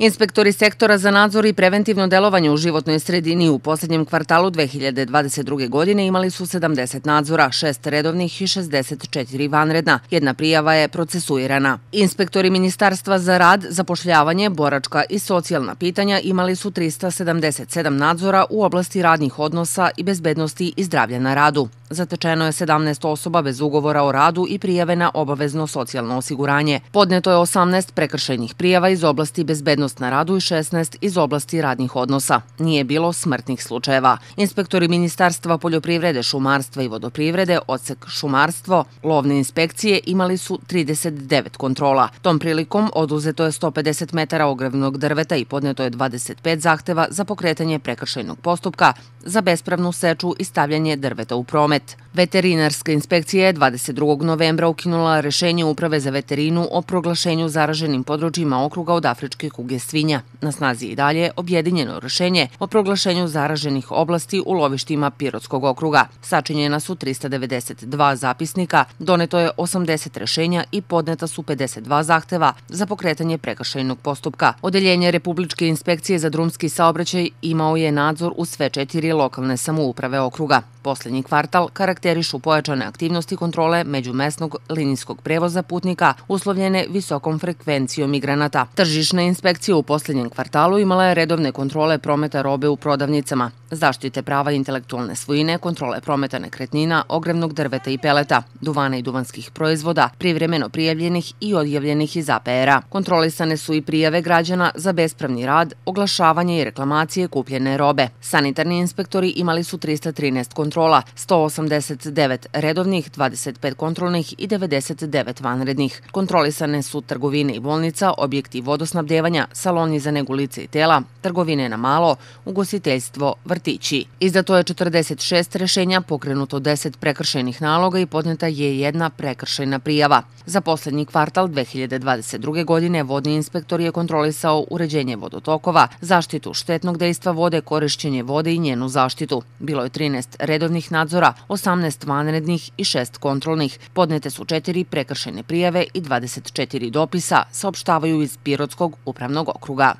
Inspektori sektora za nadzor i preventivno delovanje u životnoj sredini u posljednjem kvartalu 2022. godine imali su 70 nadzora, 6 redovnih i 64 vanredna. Jedna prijava je procesuirana. Inspektori Ministarstva za rad, zapošljavanje, boračka i socijalna pitanja imali su 377 nadzora u oblasti radnih odnosa i bezbednosti i zdravlja na radu. Zatečeno je 17 osoba bez ugovora o radu i prijave na obavezno socijalno osiguranje. Podneto je 18 prekršajnih prijava iz oblasti bezbednost na radu i 16 iz oblasti radnih odnosa. Nije bilo smrtnih slučajeva. Inspektori Ministarstva poljoprivrede, šumarstva i vodoprivrede, odsek šumarstvo, lovne inspekcije imali su 39 kontrola. Tom prilikom oduzeto je 150 metara ogrevnog drveta i podneto je 25 zahteva za pokretanje prekršajnog postupka za bespravnu seču i stavljanje drveta u promet. Arrête Veterinarska inspekcija je 22. novembra ukinula rešenje Uprave za veterinu o proglašenju zaraženim područjima okruga od Afričke kuge svinja. Na snazi i dalje objedinjeno rešenje o proglašenju zaraženih oblasti u lovištima Pirotskog okruga. Sačinjena su 392 zapisnika, doneto je 80 rešenja i podneta su 52 zahteva za pokretanje prekršajnog postupka. Odeljenje Republičke inspekcije za drumski saobraćaj imao je nadzor u sve četiri lokalne samouprave okruga. Posljednji kvartal karakterišu pojačane aktivnosti kontrole međumesnog linijskog prevoza putnika uslovljene visokom frekvencijom migranata. Tržišna inspekcija u posljednjem kvartalu imala je redovne kontrole prometa robe u prodavnicama, zaštite prava intelektualne svojine, kontrole prometa nekretnina, ogrevnog drveta i peleta, duvana i duvanskih proizvoda, privremeno prijavljenih i odjavljenih iz APR-a. Kontrolisane su i prijave građana za bespravni rad, oglašavanje i reklamacije kupljene robe. Sanitarni inspektori imali su 313 kontrola 189 redovnih, 25 kontrolnih i 99 vanrednih. Kontrolisane su trgovine i bolnica, objekti vodosnabdevanja, saloni za negu lice i tela, trgovine na malo, ugositeljstvo, vrtići. Izdato je 46 rešenja, pokrenuto 10 prekršajnih naloga i podneta je jedna prekršajna prijava. Za poslednji kvartal 2022. godine vodni inspektor je kontrolisao uređenje vodotokova, zaštitu štetnog dejstva vode, korišćenje vode i njenu zaštitu. Bilo je 13 redovnih nadzora, 18 vanrednih i 6 kontrolnih. Podnete su 4 prekršene prijave i 24 dopisa, saopštavaju iz Pirotskog upravnog okruga.